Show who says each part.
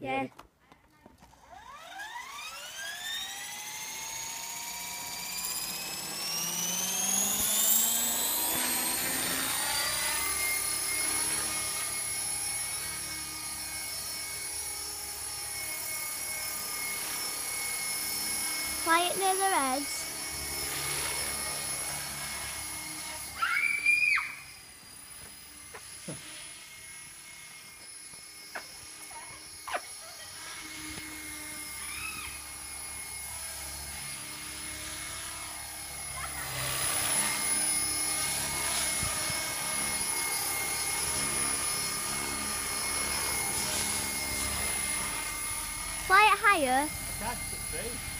Speaker 1: Yeah. It near the reds. It higher.
Speaker 2: Catch the tree.